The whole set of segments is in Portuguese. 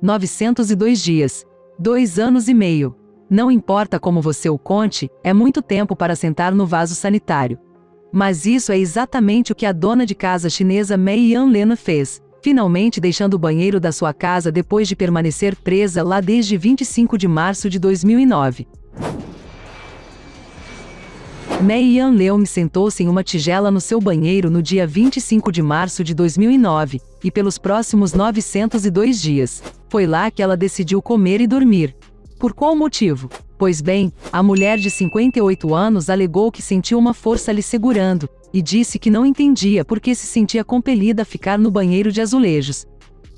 902 dias. Dois anos e meio. Não importa como você o conte, é muito tempo para sentar no vaso sanitário. Mas isso é exatamente o que a dona de casa chinesa Mei Yan Lena fez, finalmente deixando o banheiro da sua casa depois de permanecer presa lá desde 25 de março de 2009. Mei Yan Leung sentou-se em uma tigela no seu banheiro no dia 25 de março de 2009, e pelos próximos 902 dias, foi lá que ela decidiu comer e dormir. Por qual motivo? Pois bem, a mulher de 58 anos alegou que sentiu uma força lhe segurando, e disse que não entendia por que se sentia compelida a ficar no banheiro de azulejos.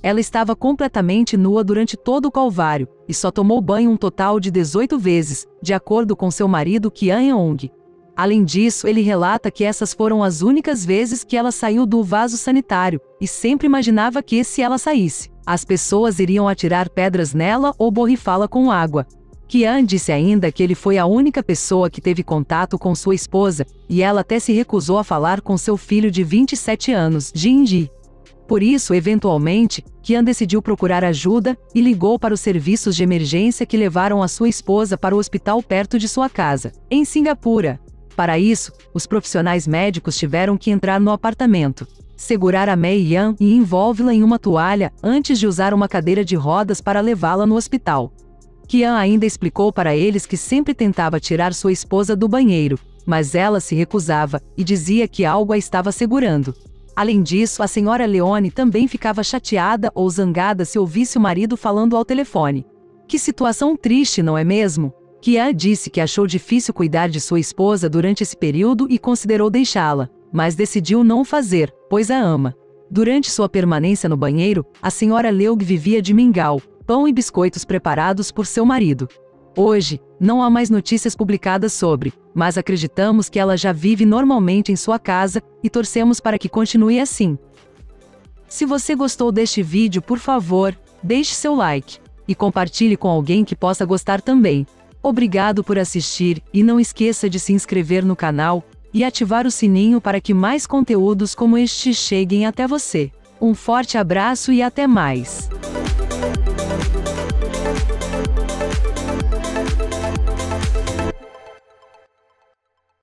Ela estava completamente nua durante todo o calvário, e só tomou banho um total de 18 vezes, de acordo com seu marido Kian Yong. Além disso, ele relata que essas foram as únicas vezes que ela saiu do vaso sanitário, e sempre imaginava que, se ela saísse, as pessoas iriam atirar pedras nela ou borrifá-la com água. Kian disse ainda que ele foi a única pessoa que teve contato com sua esposa, e ela até se recusou a falar com seu filho de 27 anos, Jinji. Por isso, eventualmente, Kian decidiu procurar ajuda e ligou para os serviços de emergência que levaram a sua esposa para o hospital perto de sua casa, em Singapura. Para isso, os profissionais médicos tiveram que entrar no apartamento, segurar a Mei Yan e envolve-la em uma toalha antes de usar uma cadeira de rodas para levá-la no hospital. Kian ainda explicou para eles que sempre tentava tirar sua esposa do banheiro, mas ela se recusava e dizia que algo a estava segurando. Além disso, a senhora Leone também ficava chateada ou zangada se ouvisse o marido falando ao telefone. Que situação triste, não é mesmo? Kian disse que achou difícil cuidar de sua esposa durante esse período e considerou deixá-la, mas decidiu não fazer, pois a ama. Durante sua permanência no banheiro, a senhora Leug vivia de mingau, pão e biscoitos preparados por seu marido. Hoje, não há mais notícias publicadas sobre, mas acreditamos que ela já vive normalmente em sua casa e torcemos para que continue assim. Se você gostou deste vídeo, por favor, deixe seu like e compartilhe com alguém que possa gostar também. Obrigado por assistir e não esqueça de se inscrever no canal e ativar o sininho para que mais conteúdos como este cheguem até você. Um forte abraço e até mais!